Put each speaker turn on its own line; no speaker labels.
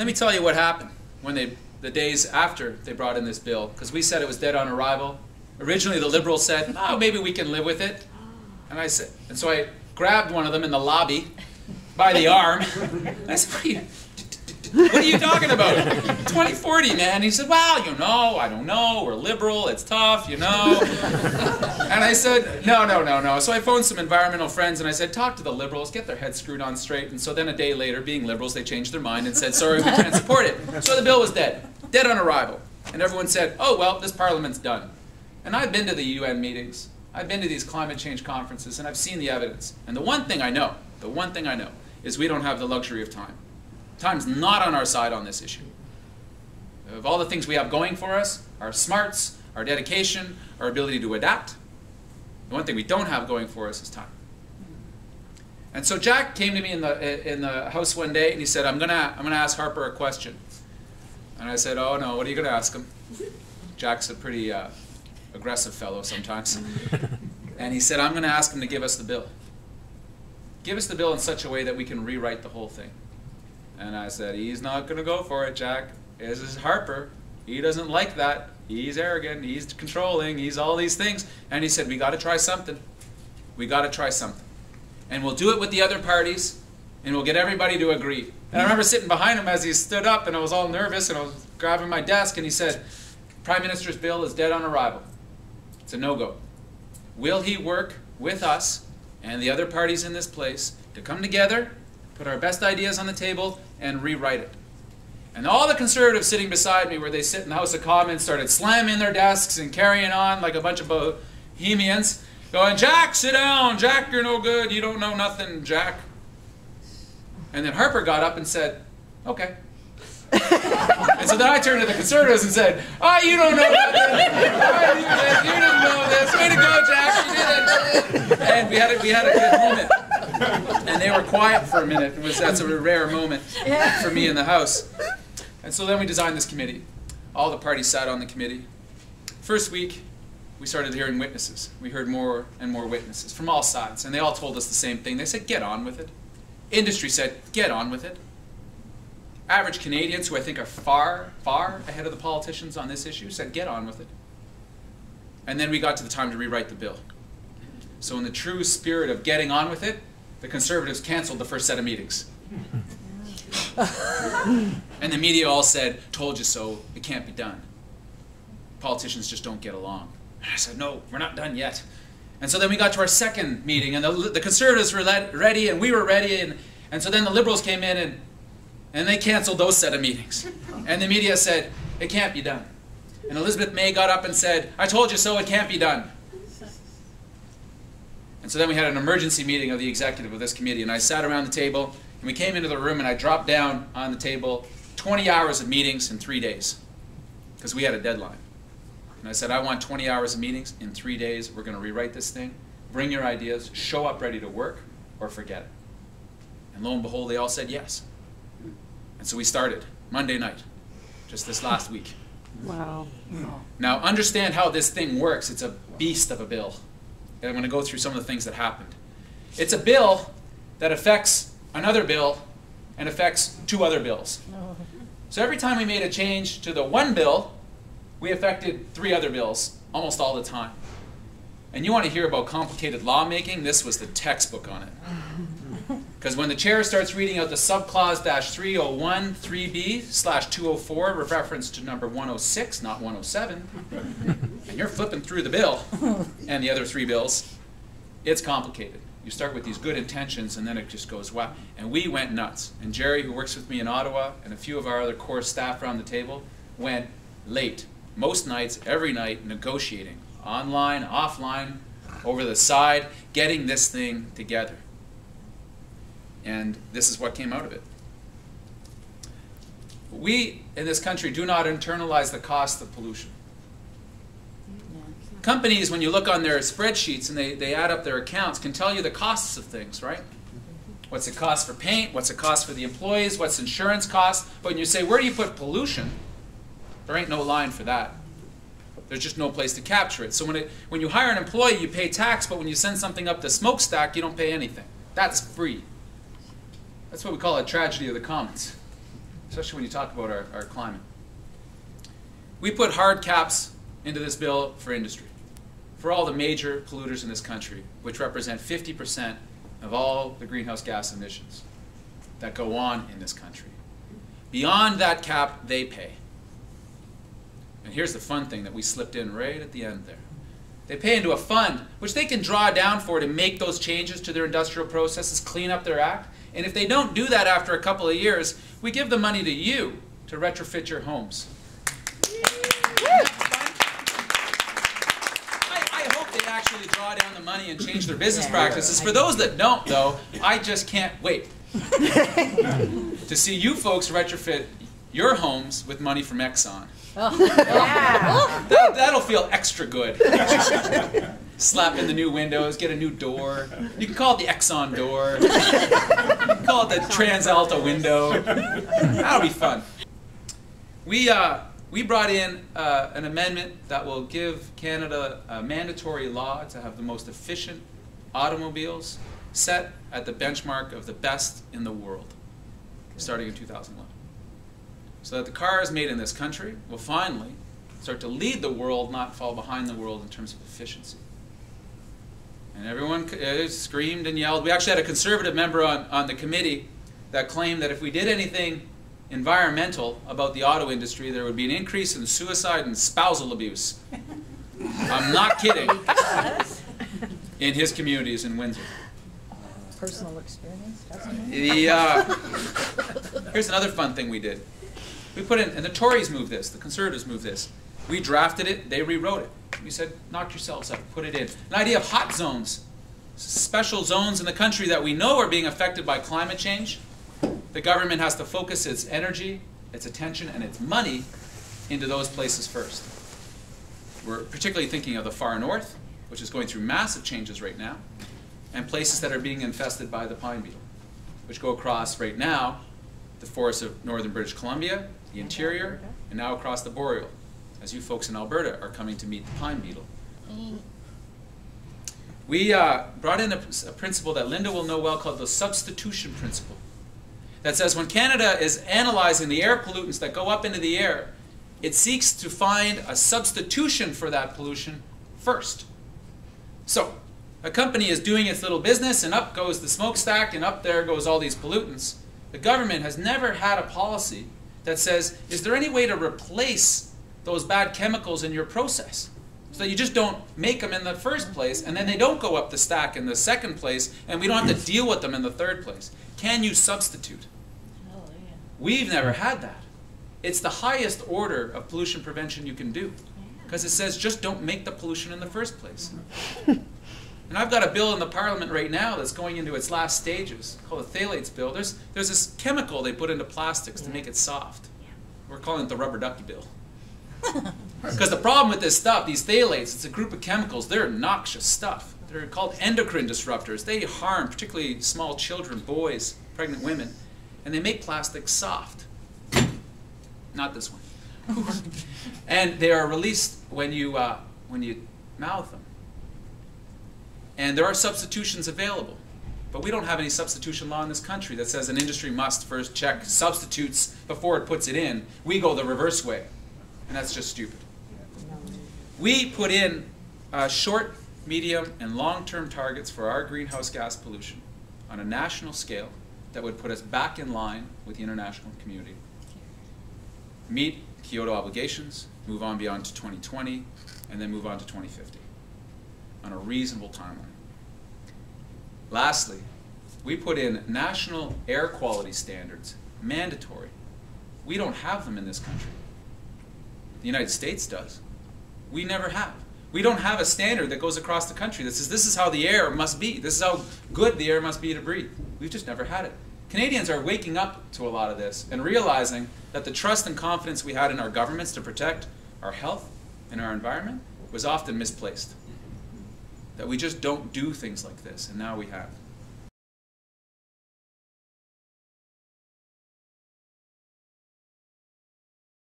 let me tell you what happened when they, the days after they brought in this bill, because we said it was dead on arrival. Originally, the Liberals said, oh, maybe we can live with it. And I said, and so I grabbed one of them in the lobby by the arm. I said, what are you, what are you talking about? 2040, man. He said, well, you know, I don't know. We're liberal. It's tough, you know. And I said, no, no, no, no. So I phoned some environmental friends and I said, talk to the liberals, get their heads screwed on straight. And so then a day later, being liberals, they changed their mind and said, sorry, we can't support it. So the bill was dead, dead on arrival. And everyone said, oh, well, this parliament's done. And I've been to the UN meetings. I've been to these climate change conferences and I've seen the evidence. And the one thing I know, the one thing I know, is we don't have the luxury of time. Time's not on our side on this issue. Of all the things we have going for us, our smarts, our dedication, our ability to adapt, the one thing we don't have going for us is time. And so Jack came to me in the, in the house one day and he said, I'm going to I'm gonna ask Harper a question. And I said, oh no, what are you going to ask him? Jack's a pretty uh, aggressive fellow sometimes. and he said, I'm going to ask him to give us the bill. Give us the bill in such a way that we can rewrite the whole thing. And I said, he's not going to go for it, Jack. This is Harper. He doesn't like that. He's arrogant. He's controlling. He's all these things. And he said, we got to try something. We got to try something. And we'll do it with the other parties, and we'll get everybody to agree. And I remember sitting behind him as he stood up, and I was all nervous, and I was grabbing my desk, and he said, Prime Minister's bill is dead on arrival. It's a no-go. Will he work with us and the other parties in this place to come together put our best ideas on the table, and rewrite it. And all the conservatives sitting beside me, where they sit in the House of Commons, started slamming their desks and carrying on like a bunch of bohemians, going, Jack, sit down. Jack, you're no good. You don't know nothing, Jack. And then Harper got up and said, okay. and so then I turned to the conservatives and said, oh, you don't know nothing. Oh, you, didn't know this. Way to go, Jack. You did it. And we had a, we had a good moment and they were quiet for a minute. It was that's a rare moment for me in the house. And so then we designed this committee. All the parties sat on the committee. First week, we started hearing witnesses. We heard more and more witnesses from all sides, and they all told us the same thing. They said, "Get on with it." Industry said, "Get on with it." Average Canadians, who I think are far, far ahead of the politicians on this issue, said, "Get on with it." And then we got to the time to rewrite the bill. So in the true spirit of getting on with it, the conservatives canceled the first set of meetings. and the media all said, told you so, it can't be done. Politicians just don't get along. And I said, no, we're not done yet. And so then we got to our second meeting, and the, the conservatives were ready, and we were ready, and, and so then the liberals came in, and, and they canceled those set of meetings. And the media said, it can't be done. And Elizabeth May got up and said, I told you so, it can't be done. And so then we had an emergency meeting of the executive of this committee, and I sat around the table, and we came into the room, and I dropped down on the table 20 hours of meetings in three days, because we had a deadline. And I said, I want 20 hours of meetings in three days. We're going to rewrite this thing. Bring your ideas, show up ready to work, or forget it. And lo and behold, they all said yes. And so we started Monday night, just this last week.
Wow.
Now, understand how this thing works. It's a beast of a bill. And I'm going to go through some of the things that happened. It's a bill that affects another bill and affects two other bills. So every time we made a change to the one bill, we affected three other bills almost all the time. And you want to hear about complicated lawmaking? This was the textbook on it. Because when the chair starts reading out the subclause dash 301 3b slash 204 with reference to number 106, not 107, and you're flipping through the bill and the other three bills, it's complicated. You start with these good intentions and then it just goes wow. And we went nuts. And Jerry, who works with me in Ottawa, and a few of our other core staff around the table went late. Most nights, every night, negotiating, online, offline, over the side, getting this thing together. And this is what came out of it. We in this country do not internalize the cost of pollution. Companies, when you look on their spreadsheets and they, they add up their accounts, can tell you the costs of things, right? What's it cost for paint? What's it cost for the employees? What's insurance cost? But when you say, where do you put pollution? There ain't no line for that. There's just no place to capture it. So when, it, when you hire an employee, you pay tax, but when you send something up the smokestack, you don't pay anything. That's free. That's what we call a tragedy of the commons. especially when you talk about our, our climate. We put hard caps into this bill for industry, for all the major polluters in this country, which represent 50% of all the greenhouse gas emissions that go on in this country. Beyond that cap, they pay. And here's the fun thing that we slipped in right at the end there. They pay into a fund, which they can draw down for to make those changes to their industrial processes, clean up their act. And if they don't do that after a couple of years, we give the money to you to retrofit your homes. actually draw down the money and change their business practices. For those that don't, though, I just can't wait to see you folks retrofit your homes with money from Exxon. Oh. Yeah. That, that'll feel extra good. Slap in the new windows, get a new door. You can call it the Exxon door. You can call it the TransAlta window. That'll be fun. We, uh, we brought in uh, an amendment that will give Canada a mandatory law to have the most efficient automobiles set at the benchmark of the best in the world, starting in 2011. So that the cars made in this country will finally start to lead the world, not fall behind the world in terms of efficiency. And everyone uh, screamed and yelled. We actually had a conservative member on, on the committee that claimed that if we did anything environmental about the auto industry, there would be an increase in suicide and spousal abuse. I'm not kidding. in his communities in Windsor.
Personal experience,
the, uh, here's another fun thing we did. We put in, and the Tories moved this, the Conservatives moved this. We drafted it, they rewrote it. We said, knock yourselves out, put it in. An idea of hot zones, special zones in the country that we know are being affected by climate change the government has to focus its energy, its attention, and its money into those places first. We're particularly thinking of the far north, which is going through massive changes right now, and places that are being infested by the pine beetle, which go across right now the forests of northern British Columbia, the interior, and now across the boreal, as you folks in Alberta are coming to meet the pine beetle. We uh, brought in a, a principle that Linda will know well called the substitution principle that says when Canada is analyzing the air pollutants that go up into the air, it seeks to find a substitution for that pollution first. So, a company is doing its little business, and up goes the smokestack, and up there goes all these pollutants. The government has never had a policy that says, is there any way to replace those bad chemicals in your process? So you just don't make them in the first place, and then they don't go up the stack in the second place, and we don't have to hmm. deal with them in the third place. Can you substitute? We've never had that. It's the highest order of pollution prevention you can do. Because it says just don't make the pollution in the first place. Mm-hmm. and I've got a bill in the parliament right now that's going into its last stages called the phthalates bill. There's, there's this chemical they put into plastics to make it soft. We're calling it the rubber ducky bill. Because the problem with this stuff, these phthalates, it's a group of chemicals, they're noxious stuff. They're called endocrine disruptors. They harm particularly small children, boys, pregnant women and they make plastic soft. Not this one. and they are released when you, uh, when you mouth them. And there are substitutions available. But we don't have any substitution law in this country that says an industry must first check substitutes before it puts it in. We go the reverse way. And that's just stupid. We put in uh, short, medium, and long-term targets for our greenhouse gas pollution on a national scale that would put us back in line with the international community. Meet Kyoto obligations, move on beyond to 2020, and then move on to 2050 on a reasonable timeline. Lastly, we put in national air quality standards, mandatory. We don't have them in this country. The United States does. We never have. We don't have a standard that goes across the country that says this is how the air must be. This is how good the air must be to breathe. We've just never had it. Canadians are waking up to a lot of this and realizing that the trust and confidence we had in our governments to protect our health and our environment was often misplaced. That we just don't do things like this, and now we have.